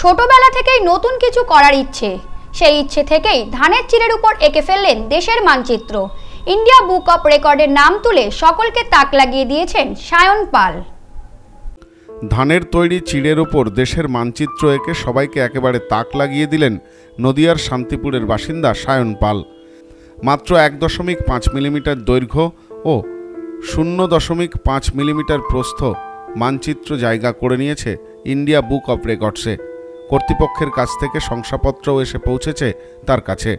ছোটবেলা থেকেই নতুন কিছু করার ইচ্ছে। সেই ইচ্ছে থেকেই ধানের চিরের উপর এঁকে ফেললেন দেশের মানচিত্র। ইন্ডিয়া বুক অফ রেকর্ডের নাম তুলে সকলকে তাক লাগিয়ে দিয়েছেন সায়ন পাল। ধানের তৈরি চিড়ের ওপর দেশের মানচিত্র এঁকে সবাইকে একেবারে তাক লাগিয়ে দিলেন নদিয়ার শান্তিপুরের বাসিন্দা সায়ন পাল। মাত্র এক দশমিক পাঁচ মিলিমিটার দৈর্ঘ্য ও শূন্য দশমিক পাঁচ মিলিমিটার প্রস্থ মানচিত্র জায়গা করে নিয়েছে ইন্ডিয়া বুক অফ রেকর্ডসে। কর্তৃপক্ষের কাছ থেকে শংসাপত্রও এসে পৌঁছেছে তার কাছে।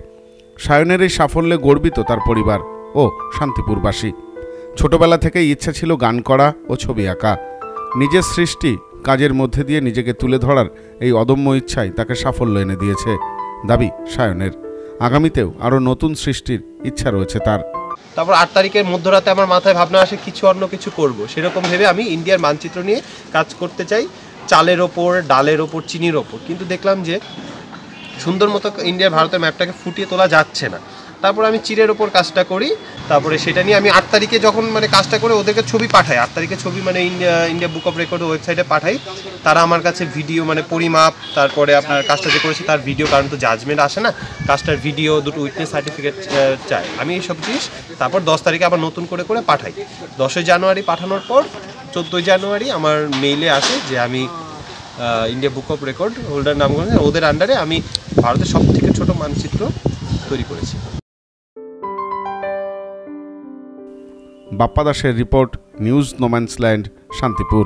সায়নের এই সাফল্যে গর্বিত তার পরিবার ও শান্তিপুরবাসী। ছোটবেলা থেকেই ইচ্ছা ছিল গান করা ও ছবি আঁকা। নিজের সৃষ্টি কাজের মধ্যে দিয়ে নিজেকে তুলে ধরার এই অদম্য ইচ্ছাই তাকে সাফল্য এনে দিয়েছে দাবি সায়নের। আগামীতেও আরও নতুন সৃষ্টির ইচ্ছা রয়েছে তার। তারপর আট তারিখের মধ্যরাতে আমার মাথায় ভাবনা আসে, কিছু অন্য কিছু করব। সেরকম ভেবে আমি ইন্ডিয়ার মানচিত্র নিয়ে কাজ করতে চাই। চালের ওপর, ডালের ওপর, চিনির ওপর। কিন্তু দেখলাম যে সুন্দর মতো ইন্ডিয়ার ভারতের ম্যাপটাকে ফুটিয়ে তোলা যাচ্ছে না। তারপর আমি চিরের ওপর কাজটা করি। তারপরে সেটা নিয়ে আমি আট তারিখে যখন মানে কাজটা করে ওদেরকে ছবি পাঠাই। আট তারিখে ছবি মানে India India book of record ওয়েবসাইটে পাঠাই। তারা আমার কাছে ভিডিও মানে পরিমাপ, তারপরে আপনার কাজটা যে করেছে তার ভিডিও, কারণ তো জাজমেন্ট আসে না। কাজটার ভিডিও, দুটো উইটনেস সার্টিফিকেট চাই। আমি এইসব জিনিস তারপর দশ তারিখে আবার নতুন করে করে পাঠাই। দশই জানুয়ারি পাঠানোর পর চোদ্দোই জানুয়ারি আমার মেইলে আসে যে আমি India book of record holder নাম ওদের আন্ডারে আমি ভারতের সব থেকে ছোট মানচিত্র তৈরি করেছি। বাপ্পা দাসের রিপোর্ট নিউজ নোম্যান্সল্যান্ড শান্তিপুর।